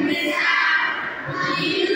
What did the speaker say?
Miss Al,